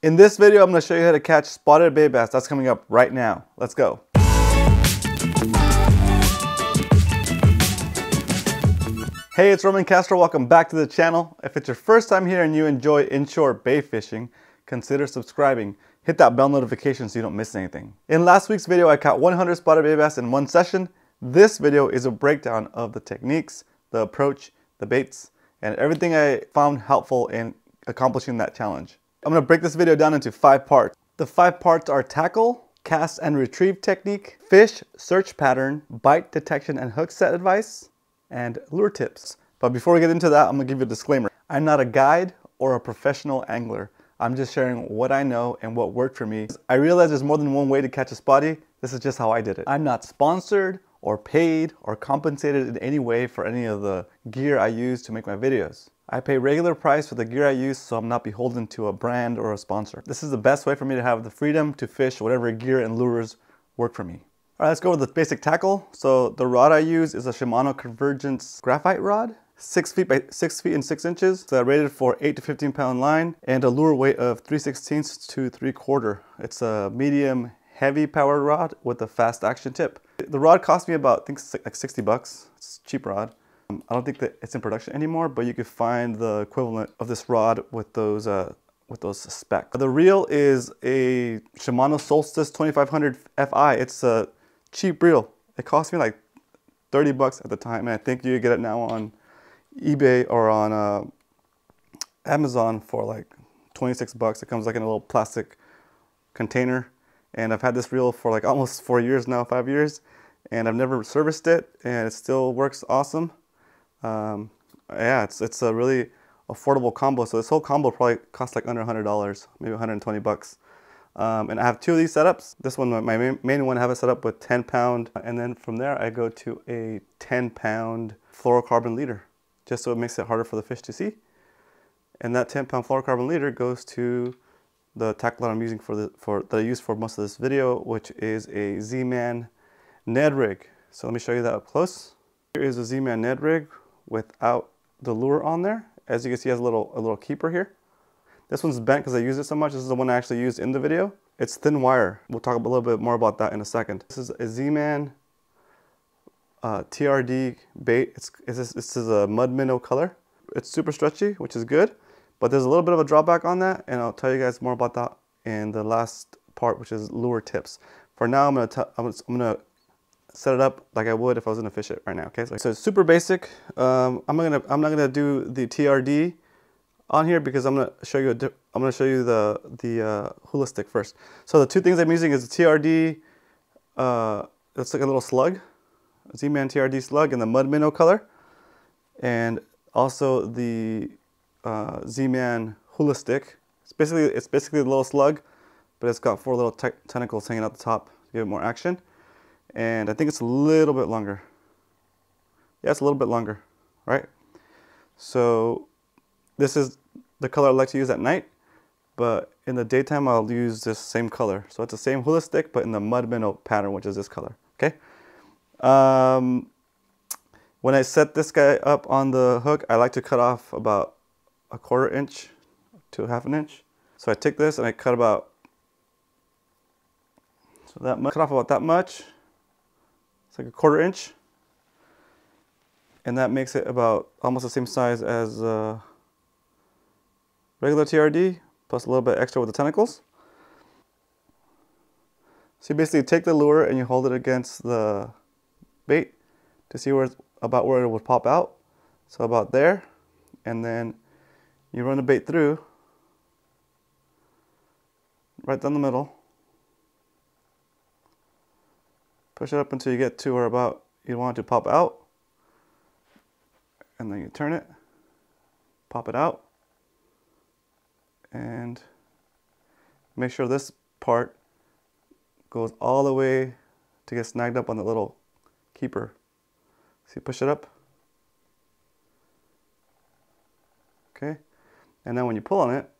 In this video, I'm gonna show you how to catch spotted bay bass. That's coming up right now. Let's go. Hey, it's Roman Castro. Welcome back to the channel. If it's your first time here and you enjoy inshore bay fishing, consider subscribing. Hit that bell notification so you don't miss anything. In last week's video, I caught 100 spotted bay bass in one session. This video is a breakdown of the techniques, the approach, the baits, and everything I found helpful in accomplishing that challenge. I'm gonna break this video down into five parts. The five parts are tackle, cast and retrieve technique, fish search pattern, bite detection and hook set advice, and lure tips. But before we get into that, I'm gonna give you a disclaimer. I'm not a guide or a professional angler. I'm just sharing what I know and what worked for me. I realize there's more than one way to catch a spotty. This is just how I did it. I'm not sponsored or paid or compensated in any way for any of the gear I use to make my videos. I pay regular price for the gear I use so I'm not beholden to a brand or a sponsor. This is the best way for me to have the freedom to fish whatever gear and lures work for me. All right, let's go with the basic tackle. So the rod I use is a Shimano Convergence graphite rod six feet by six feet and six inches. So rated for eight to 15 pound line and a lure weight of 3 16ths to 3 quarter. It's a medium heavy powered rod with a fast action tip. The rod cost me about, I think like 60 bucks. It's cheap rod. Um, I don't think that it's in production anymore, but you could find the equivalent of this rod with those uh, with those specs. The reel is a Shimano Solstice 2500 FI. It's a cheap reel. It cost me like 30 bucks at the time, and I think you get it now on eBay or on uh, Amazon for like 26 bucks. It comes like in a little plastic container and I've had this reel for like almost four years now, five years, and I've never serviced it, and it still works awesome. Um, yeah, it's it's a really affordable combo. So this whole combo probably costs like under $100, maybe 120 bucks. Um, and I have two of these setups. This one, my main, one, I have it set up with 10 pound, and then from there I go to a 10 pound fluorocarbon leader, just so it makes it harder for the fish to see. And that 10 pound fluorocarbon leader goes to the tackle that I'm using for the for that I use for most of this video, which is a Z-Man Ned rig. So let me show you that up close. Here is a Z-Man Ned rig without the lure on there. As you can see, has a little a little keeper here. This one's bent because I use it so much. This is the one I actually used in the video. It's thin wire. We'll talk a little bit more about that in a second. This is a Z-Man uh, TRD bait. It's, it's, this is a mud minnow color. It's super stretchy, which is good. But there's a little bit of a drawback on that, and I'll tell you guys more about that in the last part, which is lure tips. For now, I'm gonna I'm gonna set it up like I would if I was gonna fish it right now. Okay, so, so it's super basic. Um, I'm gonna I'm not gonna do the TRD on here because I'm gonna show you a I'm gonna show you the the uh, hula stick first. So the two things I'm using is the TRD. Uh, it's like a little slug, Z-Man TRD slug in the mud minnow color, and also the uh, Z-Man hula stick. It's basically it's basically a little slug, but it's got four little te tentacles hanging out the top to give it more action. And I think it's a little bit longer. Yeah, it's a little bit longer, right? So this is the color I like to use at night, but in the daytime I'll use this same color. So it's the same hula stick, but in the mud minnow pattern, which is this color, okay? Um, when I set this guy up on the hook, I like to cut off about a quarter inch to half an inch. So I take this and I cut about, so that much, cut off about that much. It's like a quarter inch. And that makes it about almost the same size as uh, regular TRD, plus a little bit extra with the tentacles. So you basically take the lure and you hold it against the bait to see where about where it would pop out. So about there, and then you run the bait through, right down the middle. Push it up until you get to where about you want to pop out. And then you turn it, pop it out, and make sure this part goes all the way to get snagged up on the little keeper. See, push it up. Okay. And then when you pull on it,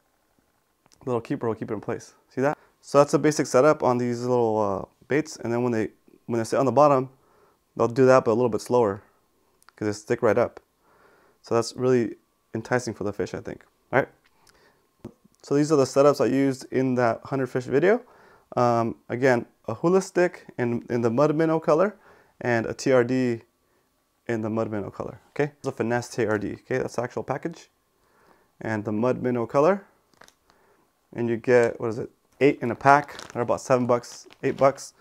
the little keeper will keep it in place. See that? So that's a basic setup on these little uh, baits. And then when they when they sit on the bottom, they'll do that but a little bit slower because they stick right up. So that's really enticing for the fish, I think. All right. So these are the setups I used in that 100 fish video. Um, again, a hula stick in, in the mud minnow color and a TRD in the mud minnow color, okay? It's a finesse TRD, okay? That's the actual package. And the mud minnow color. And you get, what is it, eight in a pack. They're about seven bucks, eight bucks.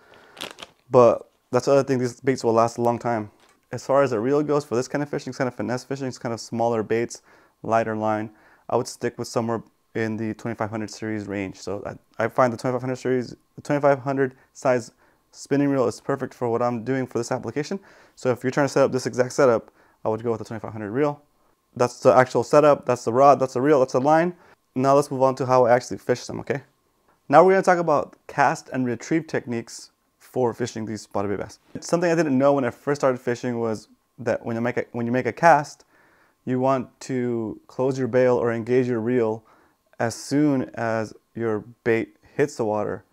But that's the other thing, these baits will last a long time. As far as a reel goes, for this kind of fishing, it's kind of finesse fishing, it's kind of smaller baits, lighter line. I would stick with somewhere in the 2500 series range. So I, I find the 2500 series, the 2500 size spinning reel is perfect for what I'm doing for this application. So if you're trying to set up this exact setup, I would go with the 2500 reel. That's the actual setup, that's the rod, that's the reel, that's the line. Now let's move on to how I actually fish them, okay? Now we're gonna talk about cast and retrieve techniques for fishing these spotted bay bass. Something I didn't know when I first started fishing was that when you make a, when you make a cast, you want to close your bail or engage your reel as soon as your bait hits the water.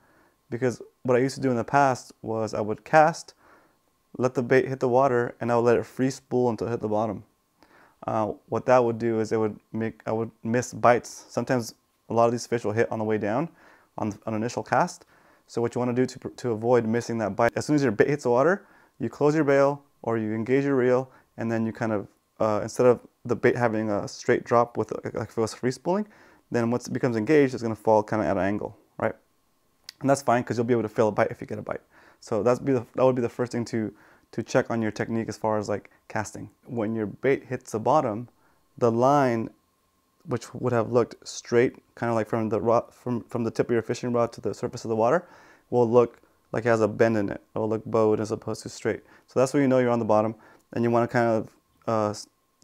Because what I used to do in the past was I would cast, let the bait hit the water, and I would let it free spool until it hit the bottom. Uh, what that would do is it would make I would miss bites. Sometimes a lot of these fish will hit on the way down on on initial cast. So what you want to do to, to avoid missing that bite, as soon as your bait hits the water, you close your bail or you engage your reel, and then you kind of uh, instead of the bait having a straight drop with like if it was free spooling, then once it becomes engaged, it's going to fall kind of at an angle, right? And that's fine because you'll be able to feel a bite if you get a bite. So that's be the, that would be the first thing to to check on your technique as far as like casting. When your bait hits the bottom, the line, which would have looked straight, kind of like from the rod, from from the tip of your fishing rod to the surface of the water, will look like it has a bend in it. It will look bowed as opposed to straight. So that's where you know you're on the bottom, and you want to kind of uh,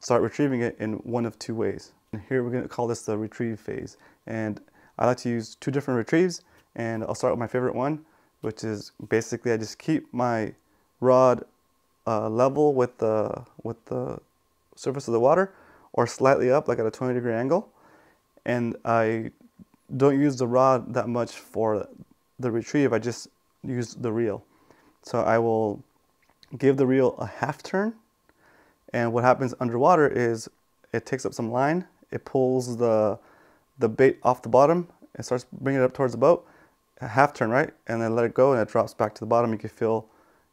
start retrieving it in one of two ways. And here we're going to call this the retrieve phase. And I like to use two different retrieves, and I'll start with my favorite one, which is basically I just keep my rod uh, level with the, with the surface of the water or slightly up like at a 20 degree angle. And I don't use the rod that much for the retrieve, I just use the reel. So I will give the reel a half turn and what happens underwater is it takes up some line, it pulls the, the bait off the bottom, and starts bringing it up towards the boat, a half turn, right? And then let it go and it drops back to the bottom. You can feel,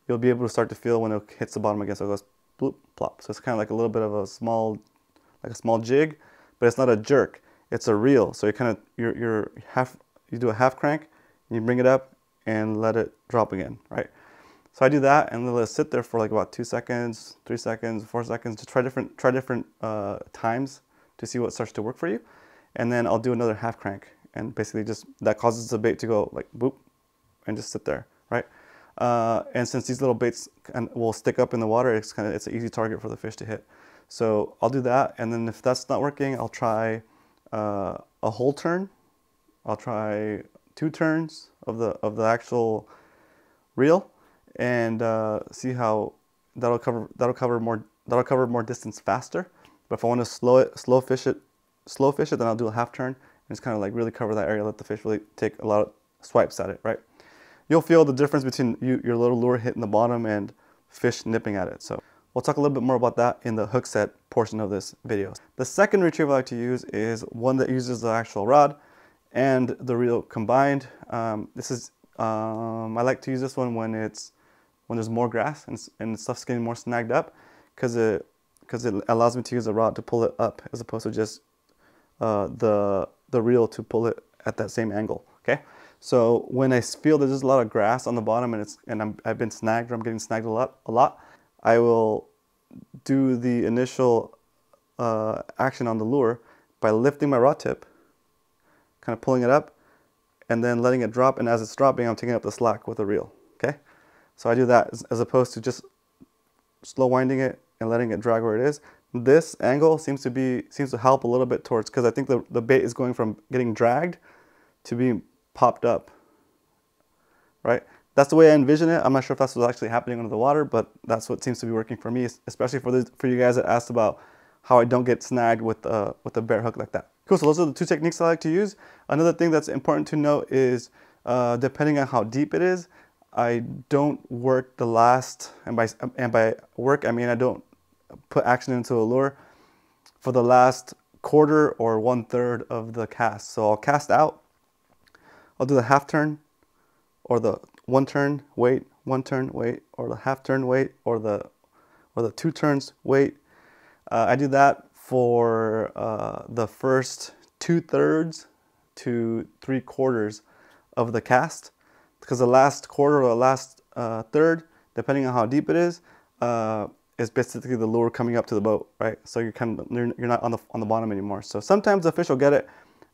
you'll be able to start to feel when it hits the bottom again. So it goes bloop, plop. So it's kind of like a little bit of a small, like a small jig, but it's not a jerk. It's a reel. So you kind of, you're, you're half, you do a half crank, you bring it up and let it drop again, right? So I do that and let it sit there for like about two seconds, three seconds, four seconds, to try different, try different uh, times to see what starts to work for you. And then I'll do another half crank and basically just, that causes the bait to go like boop and just sit there, right? Uh, and since these little baits will stick up in the water, it's kind of, it's an easy target for the fish to hit. So I'll do that. And then if that's not working, I'll try uh, a whole turn. I'll try two turns of the, of the actual reel and uh, see how that'll cover that'll cover more that'll cover more distance faster. But if I want to slow it, slow fish it, slow fish it, then I'll do a half turn and just kind of like really cover that area, let the fish really take a lot of swipes at it, right? You'll feel the difference between you, your little lure hitting the bottom and fish nipping at it. So we'll talk a little bit more about that in the hook set portion of this video. The second retriever I like to use is one that uses the actual rod and the reel combined. Um, this is, um, I like to use this one when it's when there's more grass and, and stuff's getting more snagged up because it because it allows me to use a rod to pull it up as opposed to just uh, the the reel to pull it at that same angle. Okay, so when I feel there's a lot of grass on the bottom and it's and I'm, I've been snagged or I'm getting snagged a lot, a lot, I will do the initial uh, action on the lure by lifting my rod tip, kind of pulling it up, and then letting it drop. And as it's dropping, I'm taking up the slack with the reel. Okay. So I do that as opposed to just slow winding it and letting it drag where it is. This angle seems to be seems to help a little bit towards because I think the, the bait is going from getting dragged to being popped up. Right? That's the way I envision it. I'm not sure if that's what's actually happening under the water, but that's what seems to be working for me, especially for the, for you guys that asked about how I don't get snagged with uh, with a bare hook like that. Cool. So those are the two techniques I like to use. Another thing that's important to note is uh, depending on how deep it is, I don't work the last, and by, and by work, I mean I don't put action into a lure for the last quarter or one third of the cast. So I'll cast out, I'll do the half turn or the one turn, wait, one turn, wait, or the half turn, wait, or the, or the two turns, wait. Uh, I do that for uh, the first two thirds to three quarters of the cast because the last quarter or the last uh, third, depending on how deep it is, uh, is basically the lure coming up to the boat, right? So you're kind of you're, you're not on the on the bottom anymore. So sometimes the fish will get it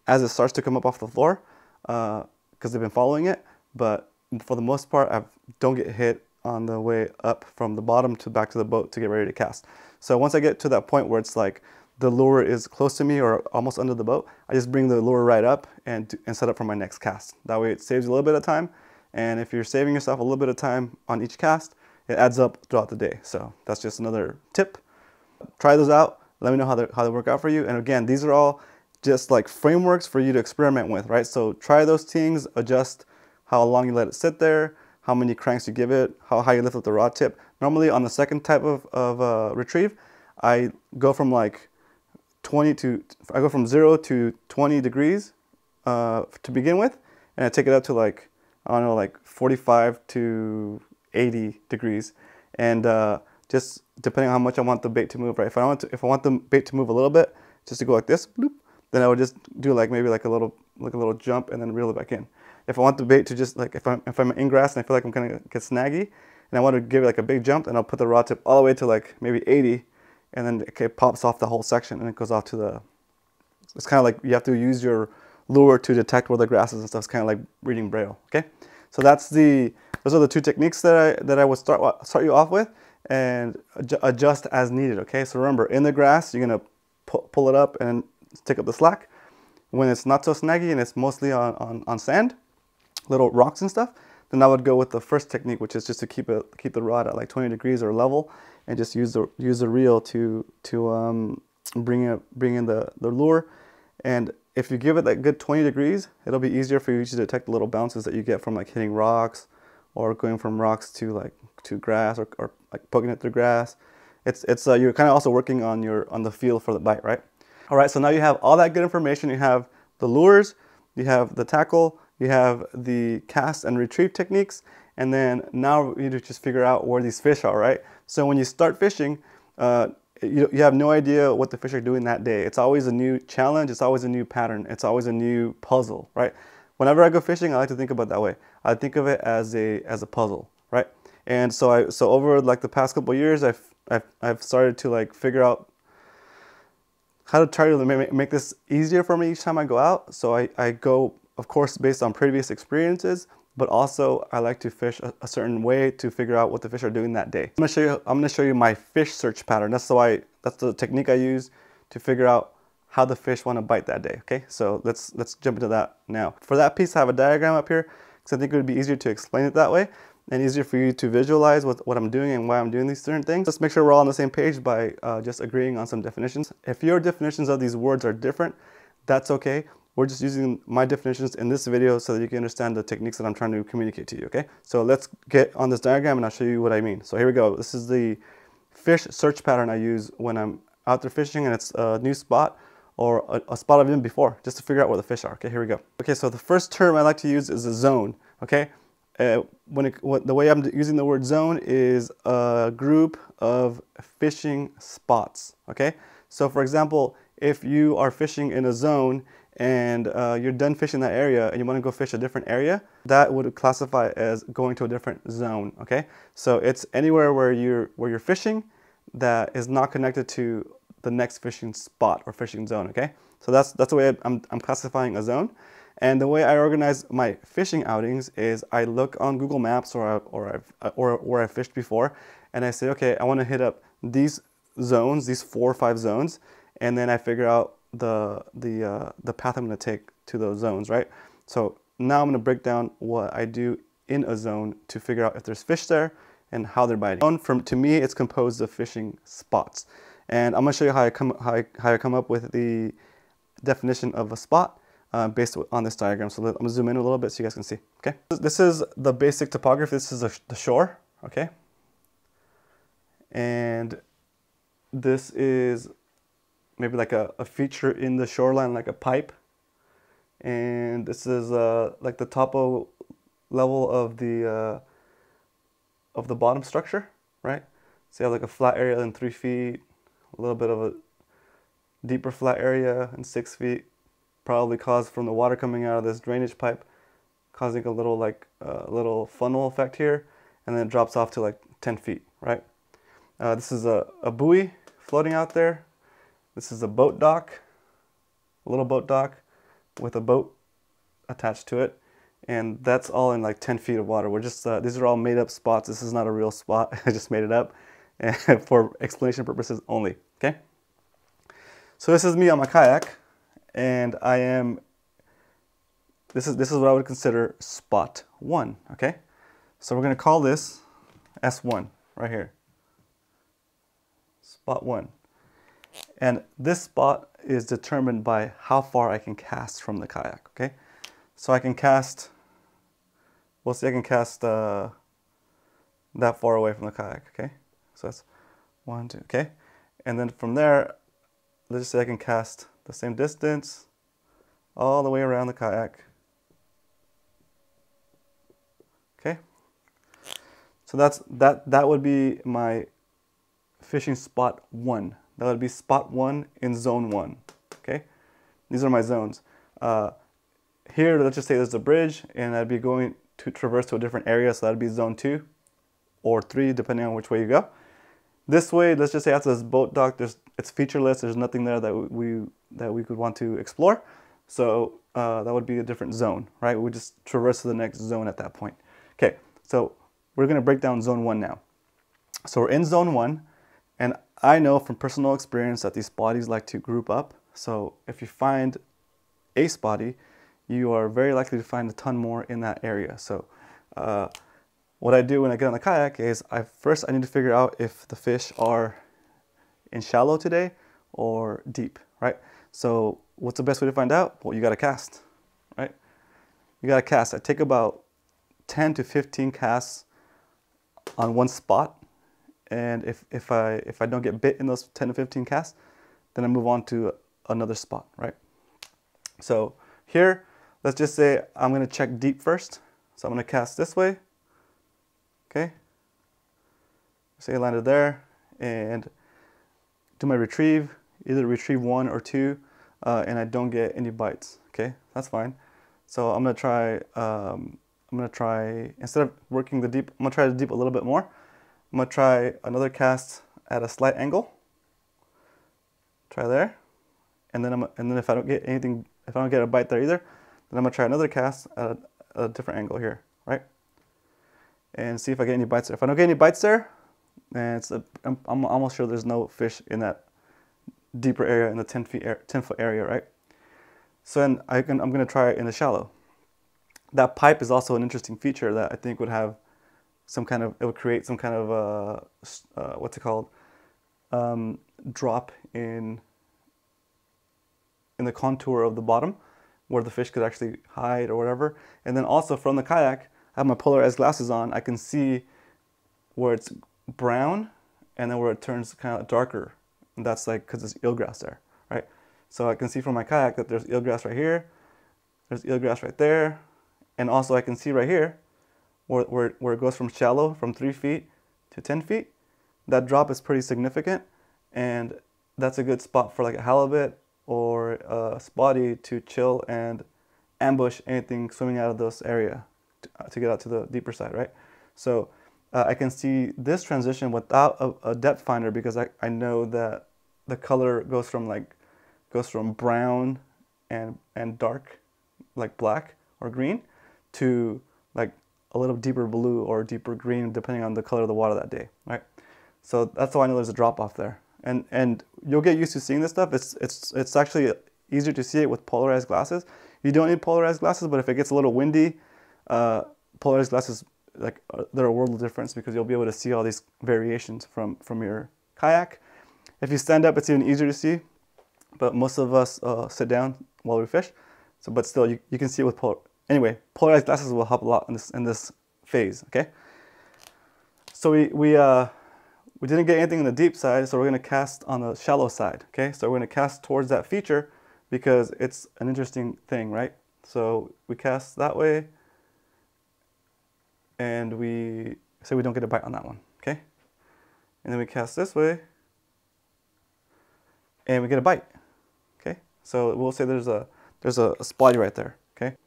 as it starts to come up off the floor because uh, they've been following it. But for the most part, I don't get hit on the way up from the bottom to back to the boat to get ready to cast. So once I get to that point where it's like the lure is close to me or almost under the boat, I just bring the lure right up and, and set up for my next cast. That way it saves you a little bit of time. And if you're saving yourself a little bit of time on each cast, it adds up throughout the day. So that's just another tip. Try those out. Let me know how they, how they work out for you. And again, these are all just like frameworks for you to experiment with, right? So try those things, adjust how long you let it sit there, how many cranks you give it, how high you lift up the rod tip. Normally on the second type of, of uh, retrieve, I go from like 20 to, I go from zero to 20 degrees uh, to begin with, and I take it up to like, I don't know, like 45 to 80 degrees. And uh, just depending on how much I want the bait to move, right? If I want to, if I want the bait to move a little bit, just to go like this, bloop, then I would just do like maybe like a little, like a little jump and then reel it back in. If I want the bait to just like, if I'm, if I'm in grass and I feel like I'm gonna get snaggy and I want to give it like a big jump, then I'll put the rod tip all the way to like maybe 80 and then it pops off the whole section and it goes off to the, it's kind of like you have to use your lure to detect where the grass is and stuff. It's kind of like reading braille, okay? So that's the, those are the two techniques that I, that I would start, start you off with and adjust as needed, okay? So remember, in the grass, you're gonna pu pull it up and take up the slack. When it's not so snaggy and it's mostly on, on, on sand, little rocks and stuff, then I would go with the first technique, which is just to keep it keep the rod at like 20 degrees or level, and just use the use the reel to to um, bring it bring in the the lure. And if you give it that good 20 degrees, it'll be easier for you to detect the little bounces that you get from like hitting rocks, or going from rocks to like to grass, or, or like poking it through grass. It's it's uh, you're kind of also working on your on the feel for the bite, right? All right, so now you have all that good information. You have the lures, you have the tackle, you have the cast and retrieve techniques, and then now you need to just figure out where these fish are, right? So when you start fishing, uh, you, you have no idea what the fish are doing that day. It's always a new challenge, it's always a new pattern, it's always a new puzzle, right? Whenever I go fishing, I like to think about that way. I think of it as a as a puzzle, right? And so I so over like the past couple years, I've, I've I've started to like figure out how to try to make, make this easier for me each time I go out. So I, I go of course, based on previous experiences, but also I like to fish a, a, certain way to figure out what the fish are doing that day. I'm gonna show you, I'm gonna show you my fish search pattern. That's the way, that's the technique I use to figure out how the fish wanna bite that day, okay? So let's, let's jump into that now. For that piece, I have a diagram up here because I think it would be easier to explain it that way and easier for you to visualize what, what I'm doing and why I'm doing these certain things. Let's make sure we're all on the same page by uh, just agreeing on some definitions. If your definitions of these words are different, that's okay. We're just using my definitions in this video so that you can understand the techniques that I'm trying to communicate to you, okay? So let's get on this diagram and I'll show you what I mean. So here we go. This is the fish search pattern I use when I'm out there fishing and it's a new spot or a, a spot I've been before, just to figure out where the fish are. Okay, here we go. Okay, so the first term I like to use is a zone, okay? Uh, when, it, when the way I'm using the word zone is a group of fishing spots, okay? So for example, if you are fishing in a zone and uh, you're done fishing that area and you want to go fish a different area, that would classify as going to a different zone, okay? So it's anywhere where you're, where you're fishing that is not connected to the next fishing spot or fishing zone, okay? So that's, that's the way I'm, I'm classifying a zone. And the way I organize my fishing outings is I look on Google Maps or, I, or, I've, or where I've fished before, and I say, okay, I want to hit up these zones, these four or five zones, and then I figure out the, the, uh, the path I'm going to take to those zones, right? So now I'm going to break down what I do in a zone to figure out if there's fish there and how they're biting. From, to me, it's composed of fishing spots. And I'm going to show you how I come, how I, how I come up with the definition of a spot uh, based on this diagram. So I'm going to zoom in a little bit so you guys can see, okay? This is the basic topography. This is the shore, okay? And this is maybe like a, a feature in the shoreline, like a pipe. And this is uh, like the topo level of the uh, of the bottom structure, right? So you have like a flat area in three feet, a little bit of a deeper flat area in six feet, probably caused from the water coming out of this drainage pipe, causing a little like a uh, little funnel effect here, and then it drops off to like 10 feet, right? Uh, this is a, a buoy floating out there. This is a boat dock, a little boat dock with a boat attached to it. And that's all in like 10 feet of water. We're just, uh, these are all made up spots. This is not a real spot. I just made it up for explanation purposes only, okay? So this is me on my kayak and I am, this is, this is what I would consider spot one, okay? So we're gonna call this S1 right here spot one. And this spot is determined by how far I can cast from the kayak, okay? So I can cast, we'll see I can cast uh, that far away from the kayak, okay? So that's one, two, okay? And then from there, let's say I can cast the same distance all the way around the kayak. Okay? So that's that that would be my fishing spot one. That would be spot one in zone one, okay? These are my zones. Uh, here, let's just say there's a bridge and I'd be going to traverse to a different area, so that'd be zone two or three, depending on which way you go. This way, let's just say after this boat dock, there's, it's featureless, there's nothing there that we, that we could want to explore. So uh, that would be a different zone, right? We just traverse to the next zone at that point. Okay, so we're gonna break down zone one now. So we're in zone one. And I know from personal experience that these bodies like to group up. So if you find a spotty, you are very likely to find a ton more in that area. So uh, what I do when I get on the kayak is I first I need to figure out if the fish are in shallow today or deep, right? So what's the best way to find out? Well, you got to cast, right? You got to cast. I take about 10 to 15 casts on one spot and if, if, I, if I don't get bit in those 10 to 15 casts, then I move on to another spot, right? So here, let's just say I'm gonna check deep first. So I'm gonna cast this way, okay? Say I landed there and do my retrieve, either retrieve one or two, uh, and I don't get any bites, okay? That's fine. So I'm gonna try, um, I'm gonna try, instead of working the deep, I'm gonna try the deep a little bit more. I'm gonna try another cast at a slight angle. Try there. And then I'm and then if I don't get anything, if I don't get a bite there either, then I'm gonna try another cast at a, a different angle here, right? And see if I get any bites. There. If I don't get any bites there, then it's a, I'm, I'm almost sure there's no fish in that deeper area in the 10 feet 10 foot area, right? So then I can I'm gonna try it in the shallow. That pipe is also an interesting feature that I think would have some kind of it would create some kind of uh, uh, what's it called? Um, drop in in the contour of the bottom where the fish could actually hide or whatever. And then also from the kayak I have my polarized glasses on. I can see where it's brown and then where it turns kind of darker. And that's like because there's eelgrass there right? So I can see from my kayak that there's eelgrass right here there's eelgrass right there and also I can see right here where, where, where it goes from shallow from 3 feet to 10 feet, that drop is pretty significant and that's a good spot for like a halibut or a spotty to chill and ambush anything swimming out of this area to, uh, to get out to the deeper side, right? So uh, I can see this transition without a, a, depth finder because I, I know that the color goes from like goes from brown and and dark like black or green to like a little deeper blue or deeper green depending on the color of the water that day, right? So that's how I know there's a drop off there. And and you'll get used to seeing this stuff. It's it's it's actually easier to see it with polarized glasses. You don't need polarized glasses, but if it gets a little windy, uh, polarized glasses like uh, they're a world of difference because you'll be able to see all these variations from from your kayak. If you stand up, it's even easier to see, but most of us uh, sit down while we fish. So, but still, you, you can see it with pol Anyway, polarized glasses will help a lot in this, in this phase, okay? So we, we, uh, we didn't get anything in the deep side, so we're gonna cast on the shallow side, okay? So we're gonna cast towards that feature because it's an interesting thing, right? So we cast that way and we say we don't get a bite on that one, okay? And then we cast this way and we get a bite, okay? So we'll say there's a, there's a, a right there, okay?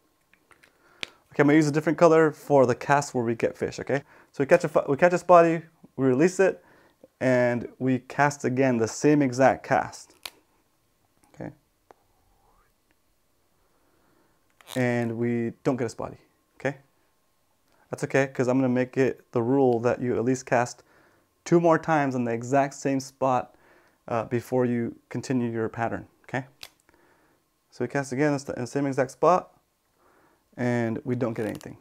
Okay, I'm gonna use a different color for the cast where we get fish, okay? So we catch a, we catch a spotty, we release it, and we cast again the same exact cast, okay? And we don't get a spotty, okay? That's okay, because I'm gonna make it the rule that you at least cast two more times on the exact same spot uh, before you continue your pattern, okay? So we cast again in the same exact spot and we don't get anything.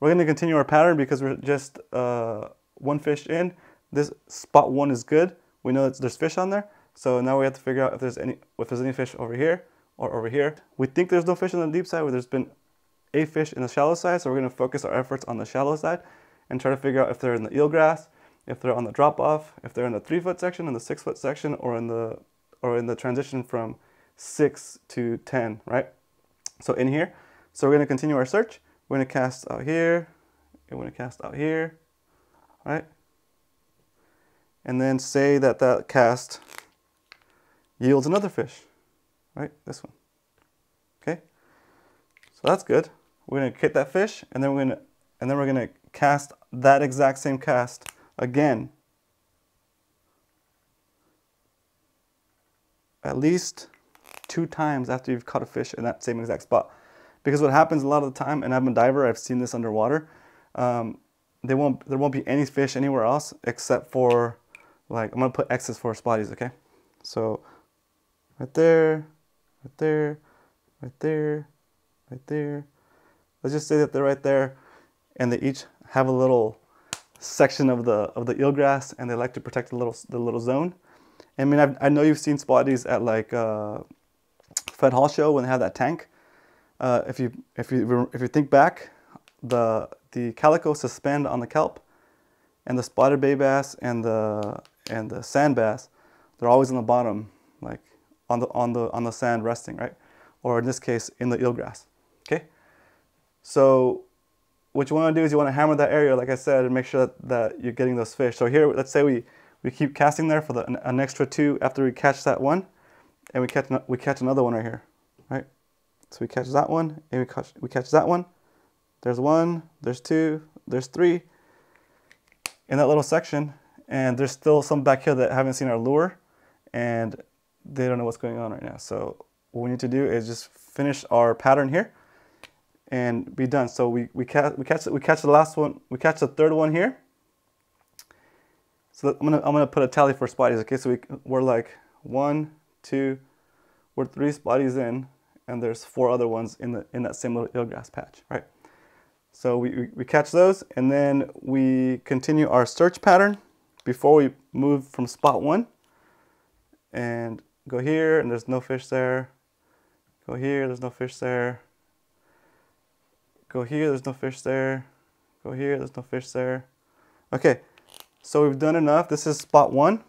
We're gonna continue our pattern because we're just uh, one fish in. This spot one is good. We know that there's fish on there. So now we have to figure out if there's any if there's any fish over here or over here. We think there's no fish on the deep side, where there's been a fish in the shallow side. So we're gonna focus our efforts on the shallow side and try to figure out if they're in the eelgrass if they're on the drop off, if they're in the three foot section, in the six foot section, or in the or in the transition from six to 10, right? So in here, so we're gonna continue our search. We're gonna cast out here, and we're gonna cast out here, right? And then say that that cast yields another fish, right? This one, okay? So that's good. We're gonna hit that fish, and then we're gonna and then we're gonna cast that exact same cast again at least two times after you've caught a fish in that same exact spot. Because what happens a lot of the time, and I'm a diver, I've seen this underwater, um, they won't, there won't be any fish anywhere else except for, like, I'm gonna put X's for spotties, okay? So, right there, right there, right there, right there. Let's just say that they're right there, and they each have a little section of the of the eelgrass, and they like to protect the little the little zone. I mean, I've, i know you've seen spotties at like uh, Fred Hall show when they have that tank. Uh, if you if you if you think back, the the calico suspend on the kelp, and the spotted bay bass and the and the sand bass, they're always on the bottom, like on the on the on the sand resting, right? Or in this case, in the eelgrass. Okay. So what you want to do is you want to hammer that area, like I said, and make sure that, that you're getting those fish. So here, let's say we, we keep casting there for the, an, an, extra two after we catch that one, and we catch, we catch another one right here? So we catch that one, and we catch, we catch that one. There's one, there's two, there's three in that little section, and there's still some back here that haven't seen our lure, and they don't know what's going on right now. So what we need to do is just finish our pattern here and be done. So we, we, catch, we, catch, we catch the last one, we catch the third one here. So I'm gonna, I'm gonna put a tally for spotties, okay? So we, we're like one, two, we're three spotties in, and there's four other ones in, the, in that little eelgrass patch, right? So we, we, we catch those, and then we continue our search pattern before we move from spot one. And go here, and there's no fish there. Go here, there's no fish there Go here, there's no fish there. Go here, there's no fish there. Okay, so we've done enough. This is spot one.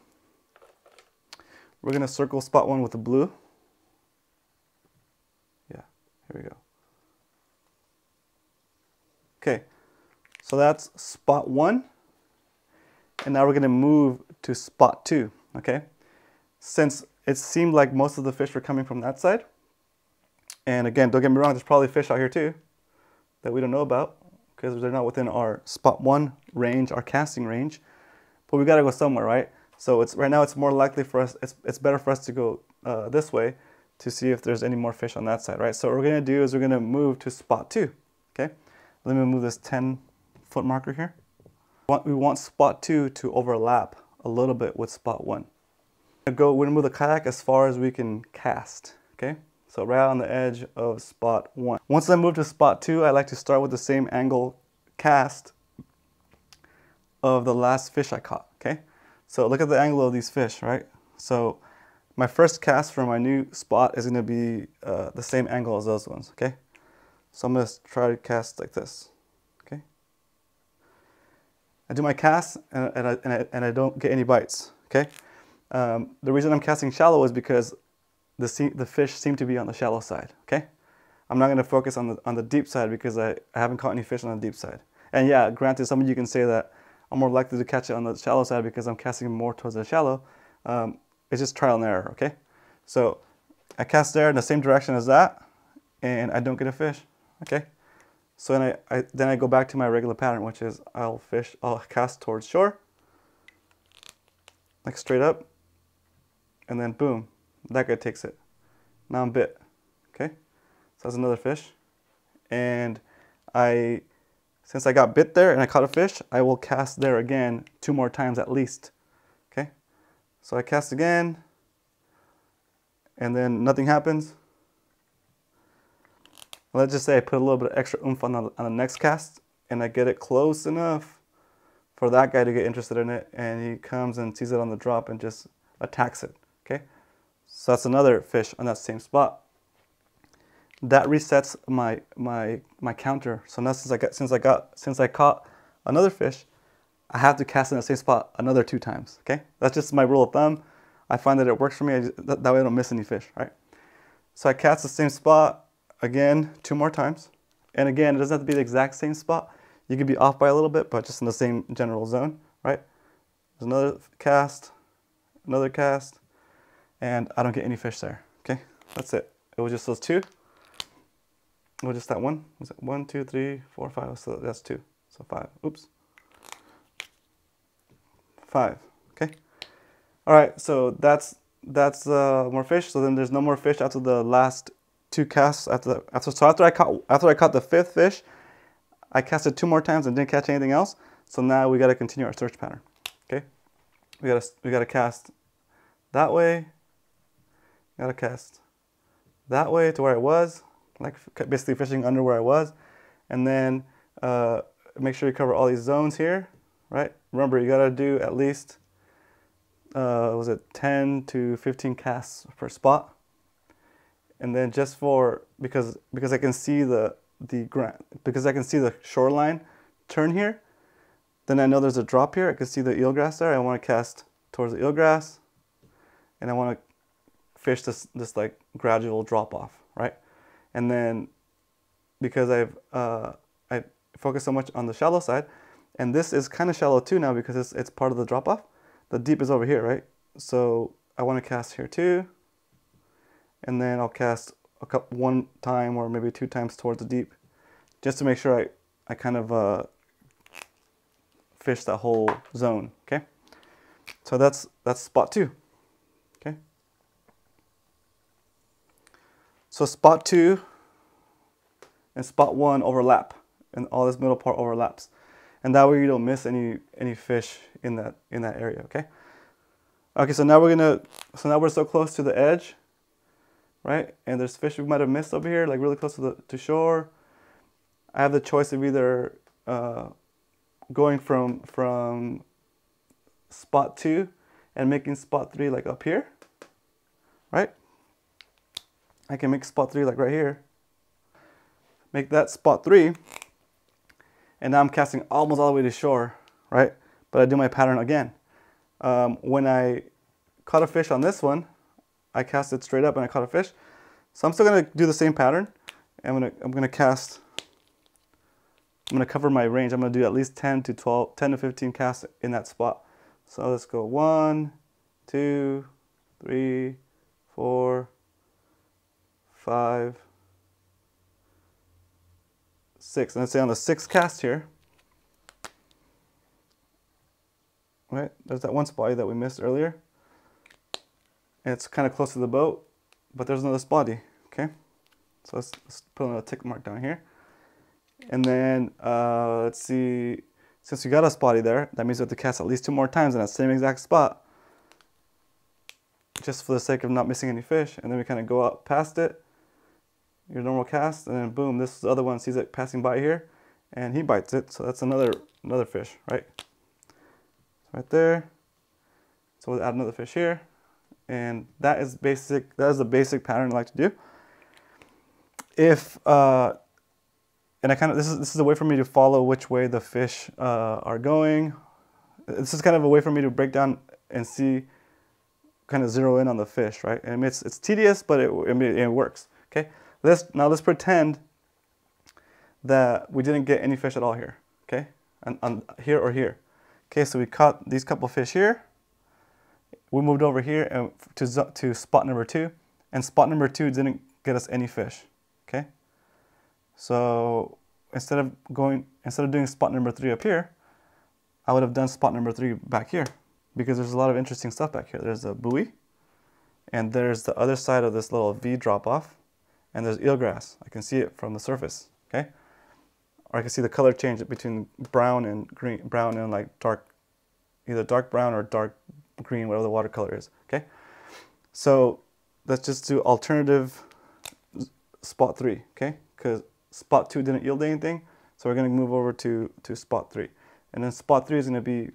We're gonna circle spot one with the blue. Here we go. Okay, so that's spot one. And now we're gonna move to spot two, okay? Since it seemed like most of the fish were coming from that side, and again, don't get me wrong, there's probably fish out here too, that we don't know about because they're not within our spot one range, our casting range. But we got to go somewhere, right? So it's right now it's more likely for us, it's, it's better for us to go uh, this way to see if there's any more fish on that side, right? So what we're gonna do is we're gonna move to spot two, okay? Let me move this 10 foot marker here. We want spot two to overlap a little bit with spot one. We're gonna go, we're gonna move the kayak as far as we can cast, okay? So right on the edge of spot one. Once I move to spot two, I like to start with the same angle cast of the last fish I caught, okay? So look at the angle of these fish, right? So my first cast for my new spot is gonna be uh, the same angle as those ones, okay? So I'm gonna try to cast like this, okay? I do my cast and, and, I, and, I, and I don't get any bites, okay? Um, the reason I'm casting shallow is because the, the fish seem to be on the shallow side, okay? I'm not gonna focus on the, on the deep side because I, I haven't caught any fish on the deep side. And yeah, granted, some of you can say that I'm more likely to catch it on the shallow side because I'm casting more towards the shallow. Um, it's just trial and error, okay? So I cast there in the same direction as that and I don't get a fish, okay? So then I, I, then I go back to my regular pattern, which is I'll fish, I'll cast towards shore, like straight up, and then boom, that guy takes it. Now I'm bit, okay? So that's another fish. And I, since I got bit there and I caught a fish, I will cast there again two more times at least? So I cast again, and then nothing happens. Let's just say I put a little bit of extra oomph on the, on the next cast and I get it close enough for that guy to get interested in it and he comes and sees it on the drop and just attacks it, okay? So that's another fish on that same spot. That resets my my my counter. So now since I got since I got since I caught another fish, I have to cast in the same spot another two times, okay? That's just my rule of thumb. I find that it works for me. Just, that, that way I don't miss any fish, right? So I cast the same spot again two more times. And again, it doesn't have to be the exact same spot. You could be off by a little bit, but just in the same general zone, right? There's another cast, another cast, and I don't get any fish there, okay? That's it. It was just those two. It was just that one. Was it one, two, three, four, five? So that's two. So five. Oops. Five. Okay. All right. So that's that's uh, more fish. So then there's no more fish after the last two casts after after so after I caught after I caught the fifth fish, I casted two more times and didn't catch anything else. So now we got to continue our search pattern. Okay, we got to we got to cast that way. Got to cast that way to where I was, like basically fishing under where I was, and then uh, make sure you cover all these zones here, right? Remember, you got to do at least uh, was it 10 to 15 casts per spot? And then just for because because I can see the the ground because I can see the shoreline turn here then I know there's a drop here. I can see the eelgrass there. I want to cast towards the eelgrass and I want to fish this this like gradual drop off right? And then because I've uh, I focus so much on the shallow side and this is kind of shallow too now because it's, it's part of the drop off the deep is over here right so I want to cast here too and then I'll cast a couple, one time or maybe two times towards the deep just to make sure I, I kind of uh, fish that whole zone, okay? So that's, that's spot two, okay? So spot two and spot one overlap and all this middle part overlaps. And that way you don't miss any, any fish in that, in that area, okay? Okay, so now we're gonna, so now we're so close to the edge right? And there's fish we might have missed over here, like really close to the to shore. I have the choice of either uh, going from from spot two and making spot three like up here, right? I can make spot three like right here. Make that spot three, and now I'm casting almost all the way to shore, right? But I do my pattern again. Um, when I caught a fish on this one, I cast it straight up and I caught a fish. So I'm still gonna do the same pattern. I'm gonna I'm gonna cast. I'm gonna cover my range. I'm gonna do at least 10 to 12, 10 to 15 casts in that spot. So let's go one, two, three, four, five, six. And let's say on the sixth cast here, right? There's that one spotty that we missed earlier. It's kind of close to the boat, but there's another spotty, okay? So let's, let's put another tick mark down here. And then, uh, let's see, since we got a spotty there, that means we have to cast at least two more times in that same exact spot, just for the sake of not missing any fish. And then we kind of go up past it, your normal cast, and then boom, this other one sees it passing by here, and he bites it. So that's another another fish, right? Right there. So we'll add another fish here and that is basic that is the basic pattern I like to do if uh, and I kind of this is this is a way for me to follow which way the fish uh, are going. This is kind of a way for me to break down and see, kind of zero in on the fish, right? And it's it's tedious, but it I mean, it works. Okay, let's now let's pretend that we didn't get any fish at all here. Okay, and on here or here. Okay, so we caught these couple fish here. We moved over here and to to spot number two, and spot number two didn't get us any fish. Okay. So instead of going, instead of doing spot number three up here, I would have done spot number three back here because there's a lot of interesting stuff back here. There's a buoy and there's the other side of this little V drop off and there's eelgrass. I can see it from the surface, okay? Or I can see the color change between brown and green, brown and like dark, either dark brown or dark green, whatever the watercolor is, okay? So let's just do alternative spot three, okay? Because spot two didn't yield anything. So we're going to move over to, to spot three. And then spot three is going to be,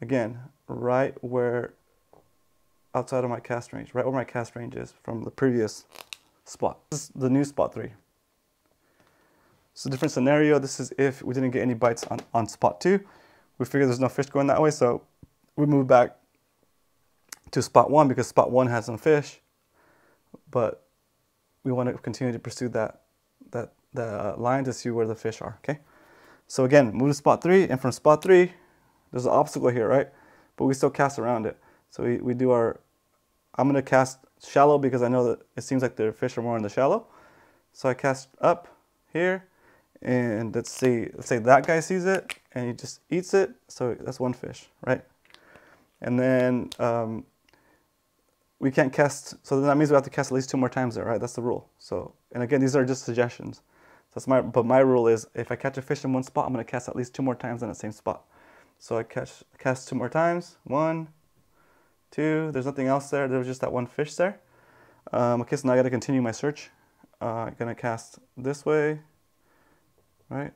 again, right where, outside of my cast range, right where my cast range is from the previous spot. This is the new spot three. A different scenario. This is if we didn't get any bites on, on spot two. We figure there's no fish going that way, so we move back to spot one because spot one has some fish, but we want to continue to pursue that, that the uh, line to see where the fish are, okay? So again, move to spot three, and from spot three, there's an obstacle here, right? But we still cast around it. So we, we do our, I'm gonna cast shallow because I know that it seems like the fish are more in the shallow. So I cast up here, and let's see, let's say that guy sees it, and he just eats it, so that's one fish, right? And then um, we can't cast, so that means we have to cast at least two more times there, right? That's the rule. So, and again, these are just suggestions. That's my, but my rule is if I catch a fish in one spot, I'm gonna cast at least two more times in the same spot. So I catch, cast two more times, one, two, there's nothing else there, there was just that one fish there. Um, okay, so now I gotta continue my search. Uh, gonna cast this way, right?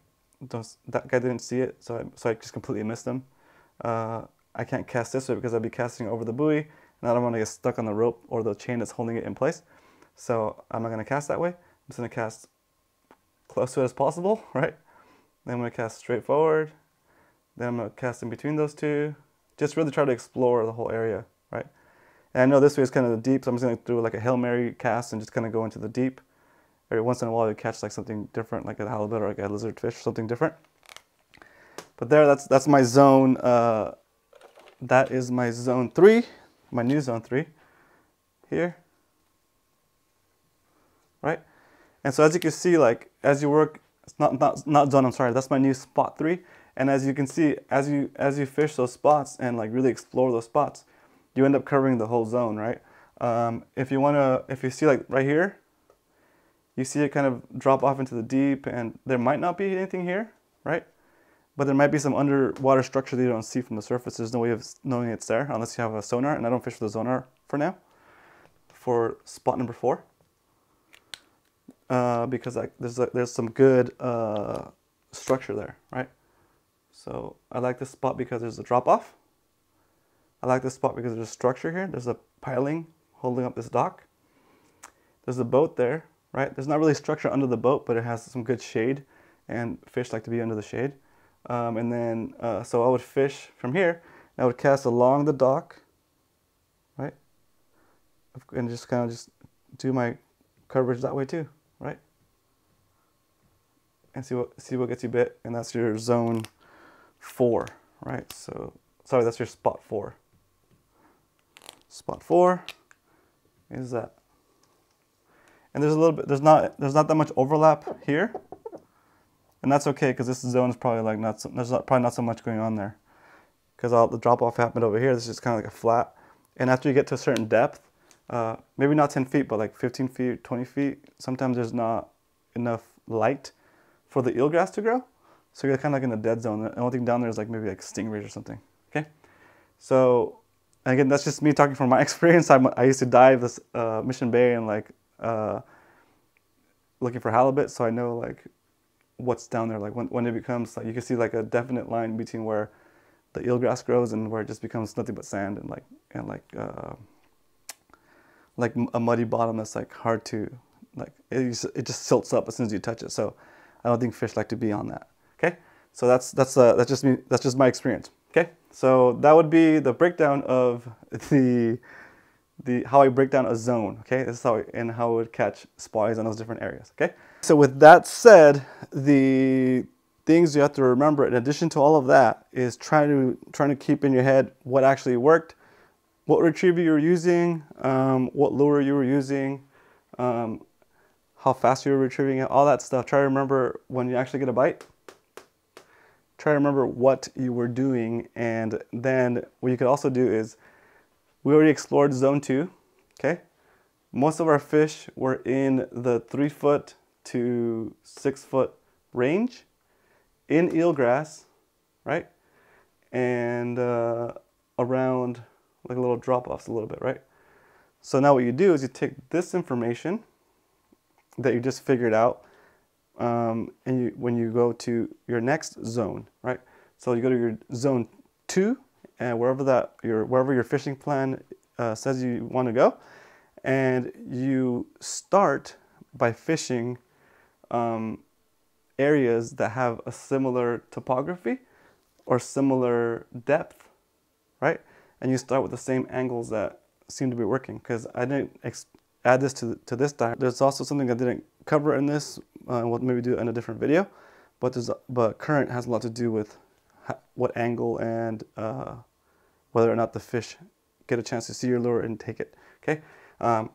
That guy didn't see it, so I, so I just completely missed him. Uh, I can't cast this way because I'd be casting over the buoy, and I don't want to get stuck on the rope or the chain that's holding it in place. So I'm not to cast that way. I'm just to cast close to it as possible, right? Then I'm to cast straight forward. Then I'm to cast in between those two. Just really try to explore the whole area, right? And I know this way is kind of the deep, so I'm just going to do like a Hail Mary cast and just kind of go into the deep. Every once in a while you catch like something different, like a halibut or like a lizard fish, something different. But there, that's that's my zone. Uh, that is my zone three, my new zone three here, right? And so as you can see, like as you work, it's not not not zone. I'm sorry. That's my new spot three. And as you can see, as you as you fish those spots and like really explore those spots, you end up covering the whole zone, right? Um, if you wanna, if you see like right here, you see it kind of drop off into the deep, and there might not be anything here, right? But there might be some underwater structure that you don't see from the surface. There's no way of knowing it's there unless you have a sonar, and I don't fish with the sonar for now. For spot number four uh, because there's a, there's some good uh, structure there, right? So I like this spot because there's a drop off. I like this spot because there's a structure here. There's a piling holding up this dock. There's a boat there, right? There's not really structure under the boat, but it has some good shade, and fish like to be under the shade. Um, and then, uh, so I would fish from here. I would cast along the dock, right? And just kind of just do my coverage that way too right? And see what see what gets you bit, and that's your zone four, right? So sorry, that's your spot four. Spot four is that. And there's a little bit there's not there's not that much overlap here. And that's okay because this zone is probably like not so, there's not, probably not so much going on there. Because all the drop off happened over here. This is kind of like a flat. And after you get to a certain depth, uh, maybe not 10 feet, but like 15 feet, 20 feet, sometimes there's not enough light for the eelgrass to grow. So you're kind of like in the dead zone. The only thing down there is like maybe like stingrays or something. Okay. So again, that's just me talking from my experience. I'm, i used to dive this uh, Mission Bay and like uh, looking for halibut. So I know like what's down there. Like when, when it becomes like, you can see like a definite line between where the eelgrass grows and where it just becomes nothing but sand and like, and like, uh, like a muddy bottom that's like hard to like it just, it just silts up as soon as you touch it. So I don't think fish like to be on that. Okay, so that's that's uh, that's just me. That's just my experience. Okay, so that would be the breakdown of the the how I break down a zone. Okay, this is how and how I would catch spies in those different areas. Okay, so with that said, the things you have to remember in addition to all of that is trying to trying to keep in your head what actually worked, what retriever you were using, um, what lure you were using, um, how fast you were retrieving it, all that stuff. Try to remember when you actually get a bite. Try to remember what you were doing, and then what you could also do is we already explored zone two. Okay, most of our fish were in the three foot to six foot range in eelgrass, right? And uh, around like a little drop offs a little bit, right? So now what you do is you take this information that you just figured out um, and you, when you go to your next zone, right? So you go to your zone two and wherever that your wherever your fishing plan uh, says you want to go, and you start by fishing um, areas that have a similar topography or similar depth, right? And you start with the same angles that seem to be working because I didn't add this to, to this diagram. There's also something I didn't cover in this, uh, we'll maybe do in a different video, but, but current has a lot to do with what angle and uh, whether or not the fish get a chance to see your lure and take it, okay? Um,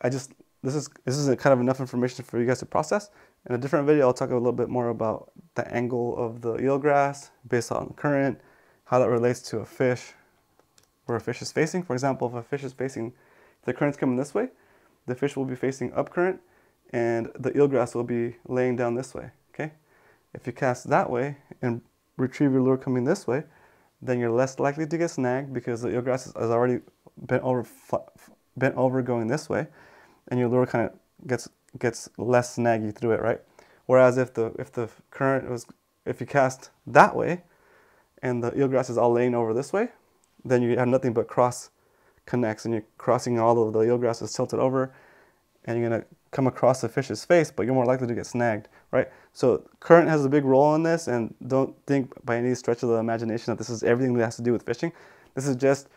I just, this is, this is kind of enough information for you guys to process. In a different video, I'll talk a little bit more about the angle of the eelgrass based on current, how that relates to a fish, where a fish is facing. For example, if a fish is facing, if the current's coming this way, the fish will be facing up current and the eelgrass will be laying down this way, okay? If you cast that way and retrieve your lure coming this way, then you're less likely to get snagged because the eelgrass has already bent over, bent over going this way and your lure kind of gets gets less snaggy through it, right? Whereas if the if the current was if you cast that way and the eelgrass is all laying over this way, then you have nothing but cross connects and you're crossing all of the eelgrass is tilted over and you're gonna come across the fish's face, but you're more likely to get snagged, right? So current has a big role in this and don't think by any stretch of the imagination that this is everything that has to do with fishing. This is just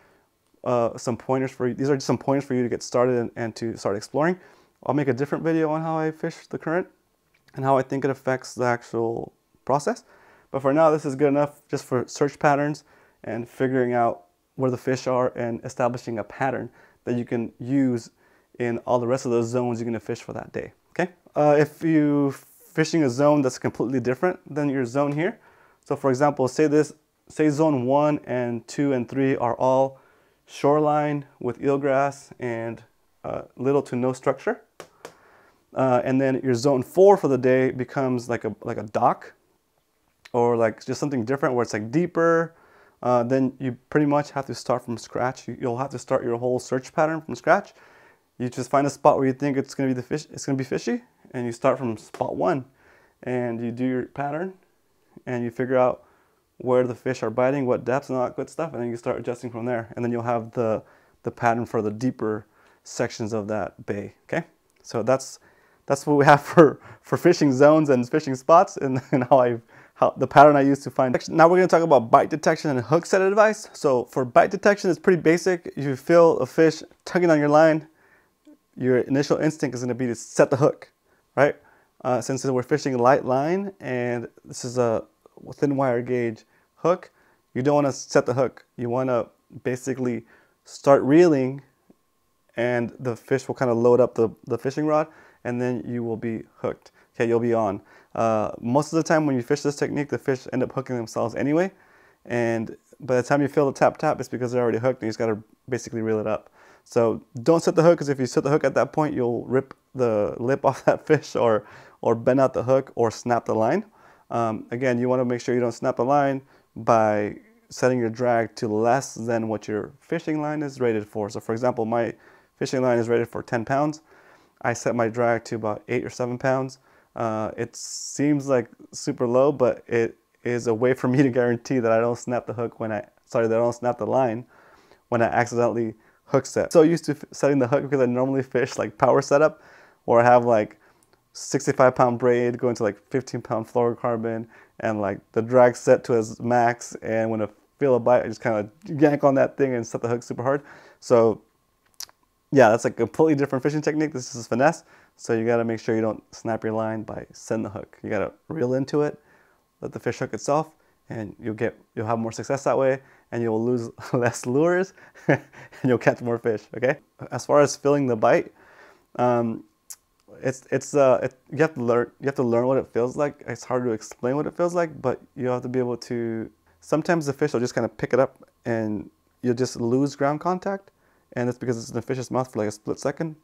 uh, some pointers for you. These are just some pointers for you to get started and, and to start exploring. I'll make a different video on how I fish the current and how I think it affects the actual process. But for now, this is good enough just for search patterns and figuring out where the fish are and establishing a pattern that you can use in all the rest of those zones you're gonna fish for that day, okay? Uh, if you're fishing a zone that's completely different than your zone here, so for example, say this, say zone one and two and three are all shoreline with eelgrass and uh, little to no structure. Uh, and then your zone four for the day becomes like a, like a dock or like just something different where it's like deeper. Uh, then you pretty much have to start from scratch. You, will have to start your whole search pattern from scratch. You just find a spot where you think it's gonna be the fish, it's gonna be fishy, and you start from spot one, and you do your pattern, and you figure out where the fish are biting, what depths, and all that good stuff, and then you start adjusting from there, and then you'll have the the pattern for the deeper sections of that bay. Okay, so that's that's what we have for, for fishing zones and fishing spots and, and how I how the pattern I use to find. Now we're gonna talk about bite detection and hook set advice. So for bite detection, it's pretty basic. You feel a fish tugging on your line, your initial instinct is gonna be to set the hook, right? Uh, since we're fishing light line and this is a thin wire gauge hook, you don't wanna set the hook. You wanna basically start reeling and the fish will kind of load up the, the fishing rod and then you will be hooked. Okay, you'll be on. Uh, most of the time when you fish this technique, the fish end up hooking themselves anyway. And by the time you feel the tap tap, it's because they're already hooked and you just gotta basically reel it up. So don't set the hook because if you set the hook at that point, you'll rip the lip off that fish or, or bend out the hook or snap the line. Um, again, you wanna make sure you don't snap the line by setting your drag to less than what your fishing line is rated for. So for example, my fishing line is rated for 10 pounds. I set my drag to about eight or seven pounds. Uh, it seems like super low, but it is a way for me to guarantee that I don't snap the hook when I, sorry, that I don't snap the line when I accidentally hook set. So used to setting the hook because I normally fish like power setup or I have like 65 pound braid going to like 15 pound fluorocarbon and like the drag set to its max and when I feel a bite I just kind of yank on that thing and set the hook super hard. So yeah that's a completely different fishing technique. This is finesse. So you got to make sure you don't snap your line by setting the hook. You got to reel into it let the fish hook itself and you'll get you'll have more success that way and you'll lose less lures and you'll catch more fish okay as far as feeling the bite um, it's it's uh it, you have to learn you have to learn what it feels like. It's hard to explain what it feels like, but you have to be able to. Sometimes the fish will just kind of pick it up and you'll just lose ground contact, and it's because it's in the fish's mouth for like a split second,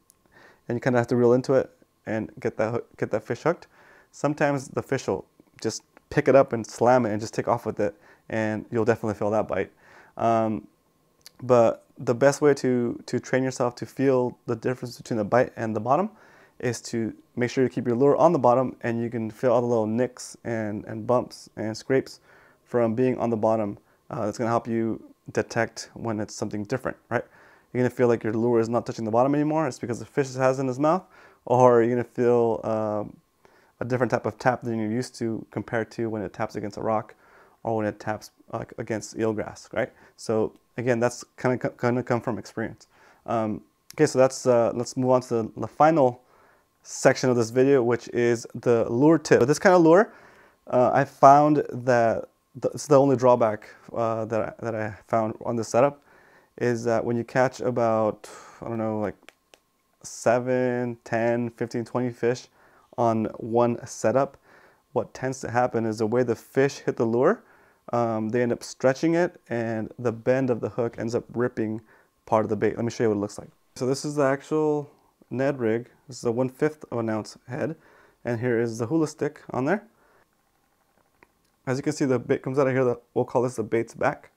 and you kind of have to reel into it and get that get that fish hooked. Sometimes the fish will just pick it up and slam it and just take off with it, and you'll definitely feel that bite. Um, but the best way to to train yourself to feel the difference between the bite and the bottom is to make sure you keep your lure on the bottom and you can feel all the little nicks and, and bumps and scrapes from being on the bottom. Uh, that's going to help you detect when it's something different, right? You're going to feel like your lure is not touching the bottom anymore. It's because the fish has in his mouth. Or you're going to feel um, a different type of tap than you're used to compared to when it taps against a rock or when it taps uh, against eelgrass, right? So again, that's kind of going to come from experience. Um, okay, so that's uh, let's move on to the, the final section of this video, which is the lure tip. With this kind of lure, uh, I found that the, it's the only drawback uh, that, I, that I found on this setup is that when you catch about, I don't know, like 7, 10, 15, 20 fish on one setup, what tends to happen is the way the fish hit the lure, um, they end up stretching it and the bend of the hook ends up ripping part of the bait. Let me show you what it looks like. So this is the actual Ned rig. This is a 1 5th of an ounce head. And here is the hula stick on there. As you can see, the bait comes out of here. The, we'll call this the bait's back.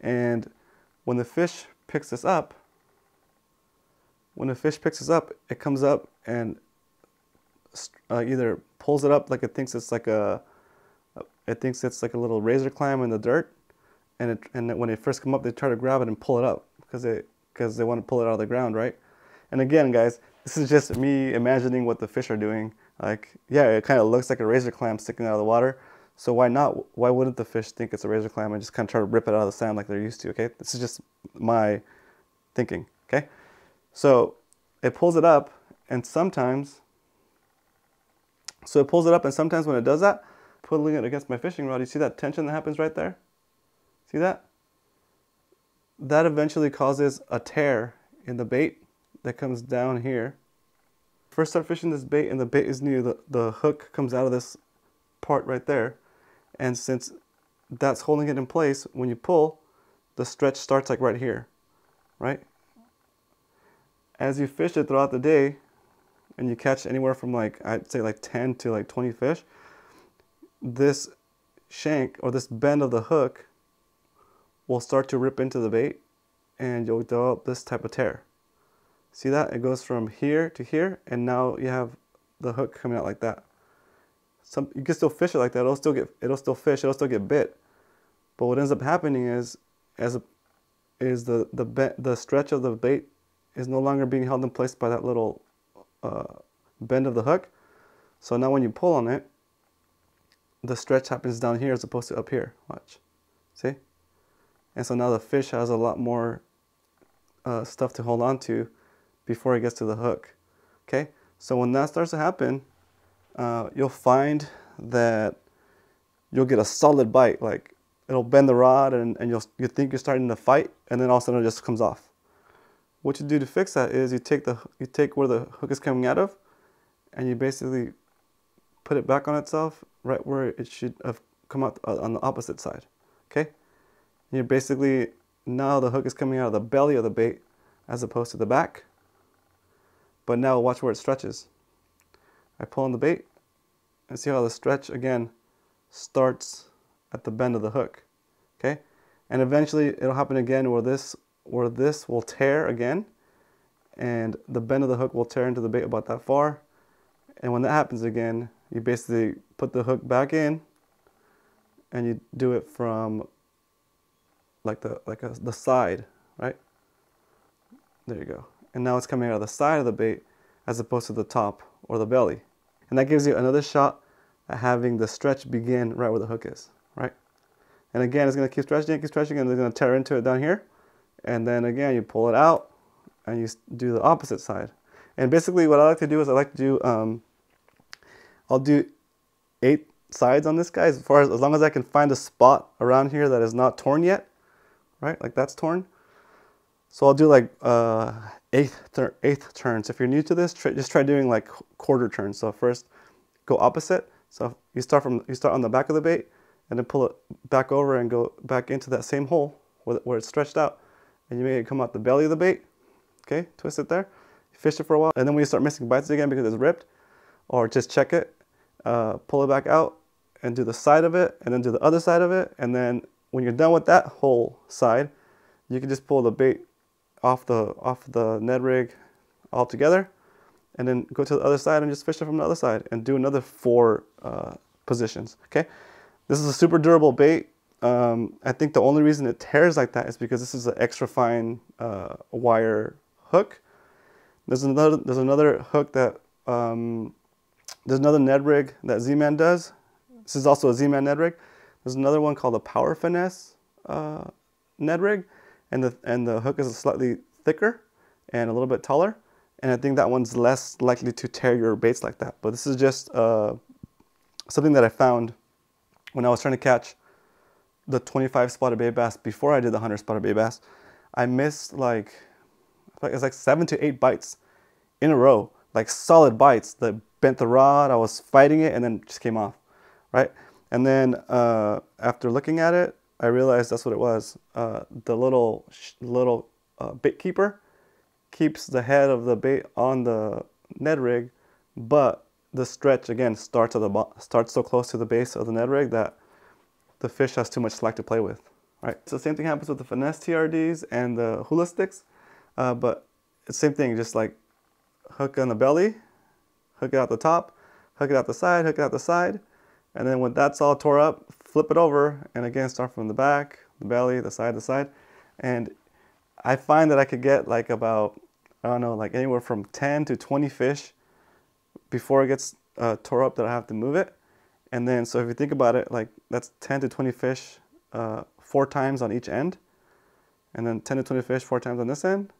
And when the fish picks this up, when the fish picks this up, it comes up and uh, either pulls it up like it thinks it's like a, it thinks it's like a little razor clam in the dirt, and it, and when they first come up, they try to grab it and pull it up because they because they want to pull it out of the ground, right? And again, guys, this is just me imagining what the fish are doing. Like, yeah, it kind of looks like a razor clam sticking out of the water. So why not? Why wouldn't the fish think it's a razor clam and just kind of try to rip it out of the sand like they're used to, okay? This is just my thinking, okay? So it pulls it up and sometimes, so it pulls it up and sometimes when it does that, pulling it against my fishing rod, you see that tension that happens right there? See that? That eventually causes a tear in the bait that comes down here. First start fishing this bait and the bait is new, the, the hook comes out of this part right there. And since that's holding it in place, when you pull, the stretch starts like right here, right? As you fish it throughout the day, and you catch anywhere from like, I'd say like 10 to like 20 fish, this shank or this bend of the hook will start to rip into the bait and you'll develop this type of tear. See that? It goes from here to here, and now you have the hook coming out like that. Some you can still fish it like that. It'll still get it'll still fish. It'll still get bit. But what ends up happening is as a, is the the the stretch of the bait is no longer being held in place by that little uh, bend of the hook. So now when you pull on it, the stretch happens down here as opposed to up here. Watch. See? And so now the fish has a lot more uh, stuff to hold on to before it gets to the hook. Okay, so when that starts to happen, uh, you'll find that you'll get a solid bite. Like it'll bend the rod and, and you'll you think you're starting to fight, and then all of a sudden it just comes off. What you do to fix that is you take the you take where the hook is coming out of, and you basically put it back on itself right where it should have come out uh, on the opposite side. Okay, you're basically now the hook is coming out of the belly of the bait as opposed to the back but now watch where it stretches. I pull on the bait and see how the stretch again starts at the bend of the hook. Okay? And eventually it'll happen again where this where this will tear again and the bend of the hook will tear into the bait about that far. And when that happens again, you basically put the hook back in and you do it from like the like a, the side, right? There you go and now it's coming out of the side of the bait as opposed to the top or the belly. And that gives you another shot at having the stretch begin right where the hook is, right? And again, it's gonna keep stretching, keep stretching, and it's gonna tear into it down here. And then again, you pull it out and you do the opposite side. And basically what I like to do is I like to do, um, I'll do eight sides on this guy as far as, as long as I can find a spot around here that is not torn yet, right? Like that's torn. So I'll do like uh, eighth, eighth turns. If you're new to this, try, just try doing like quarter turns. So first go opposite. So you start from, you start on the back of the bait and then pull it back over and go back into that same hole where, where it's stretched out. And you make it come out the belly of the bait. Okay, twist it there. Fish it for a while. And then when you start missing bites again because it's ripped, or just check it, uh, pull it back out and do the side of it and then do the other side of it. And then when you're done with that whole side, you can just pull the bait off the off the Ned rig all together and then go to the other side and just fish it from the other side and do another four uh, positions okay? This is a super durable bait. Um, I think the only reason it tears like that is because this is an extra fine uh, wire hook. There's another there's another hook that um, there's another Ned rig that Z-Man does this is also a Z-Man Ned rig there's another one called the Power Finesse uh, Ned rig and the, and the hook is slightly thicker and a little bit taller. And I think that one's less likely to tear your baits like that. But this is just uh, something that I found when I was trying to catch the 25 spotted bay bass before I did the 100 spotted bay bass. I missed like, like it's like seven to eight bites in a row, like solid bites that bent the rod. I was fighting it and then it just came off, right? And then uh, after looking at it, I realized that's what it was. Uh, the little little uh, bait keeper keeps the head of the bait on the Ned rig, but the stretch again starts at the starts so close to the base of the Ned rig that the fish has too much slack to play with. Right. So same thing happens with the finesse TRDs and the hula sticks, uh, but same thing. Just like hook on the belly, hook it out the top, hook it out the side, hook it out the side, and then when that's all tore up, flip it over and again start from the back, the belly, the side, the side. And I find that I could get like about, I don't know, like anywhere from 10 to 20 fish before it gets uh, tore up that I have to move it. And then, so if you think about it, like that's 10 to 20 fish uh, four times on each end. And then 10 to 20 fish four times on this end.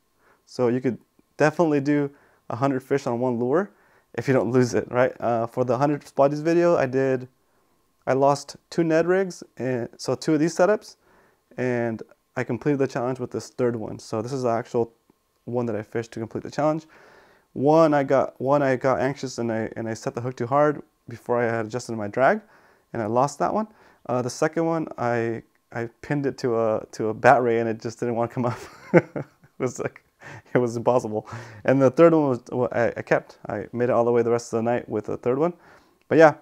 So you could definitely do 100 fish on one lure if you don't lose it, right? Uh, for the 100 spotties video, I did I lost two Ned rigs, and so two of these setups, and I completed the challenge with this third one. So this is the actual one that I fished to complete the challenge. One I got one I got anxious and I and I set the hook too hard before I had adjusted my drag, and I lost that one. Uh, the second one I I pinned it to a to a bat ray and it just didn't want to come up. it was like it was impossible. And the third one was well, I, I kept. I made it all the way the rest of the night with the third one. But yeah,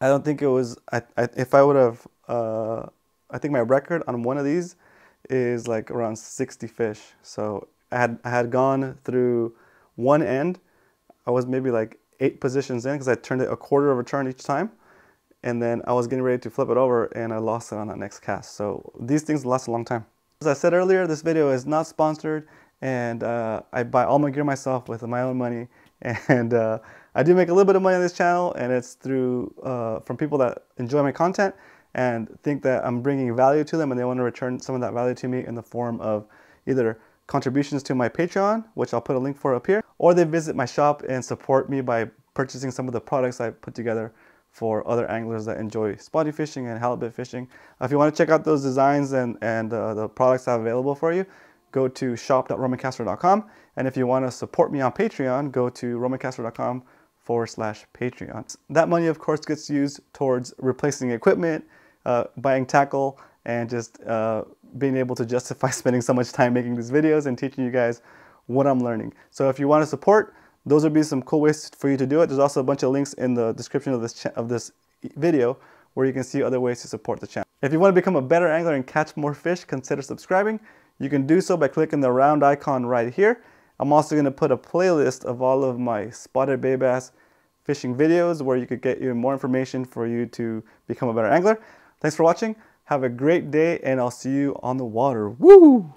I don't think it was. I, I if I would have, uh, I think my record on one of these is like around 60 fish. So I had I had gone through one end. I was maybe like eight positions in because I turned it a quarter of a turn each time, and then I was getting ready to flip it over and I lost it on that next cast. So these things last a long time. As I said earlier, this video is not sponsored, and uh, I buy all my gear myself with my own money, and. Uh, I do make a little bit of money on this channel and it's through uh, from people that enjoy my content and think that I'm bringing value to them and they want to return some of that value to me in the form of either contributions to my Patreon, which I'll put a link for up here, or they visit my shop and support me by purchasing some of the products I put together for other anglers that enjoy spotty fishing and halibut fishing. If you want to check out those designs and, and uh, the products I have available for you, go to shop.romancastro.com. And if you want to support me on Patreon, go to romancastro.com forward slash Patreon. That money, of course, gets used towards replacing equipment, uh, buying tackle, and just uh, being able to justify spending so much time making these videos and teaching you guys what I'm learning. So if you want to support, those would be some cool ways for you to do it. There's also a bunch of links in the description of this, of this video where you can see other ways to support the channel. If you want to become a better angler and catch more fish, consider subscribing. You can do so by clicking the round icon right here. I'm also going to put a playlist of all of my spotted bay bass fishing videos where you could get even more information for you to become a better angler. Thanks for watching. Have a great day and I'll see you on the water. Woo!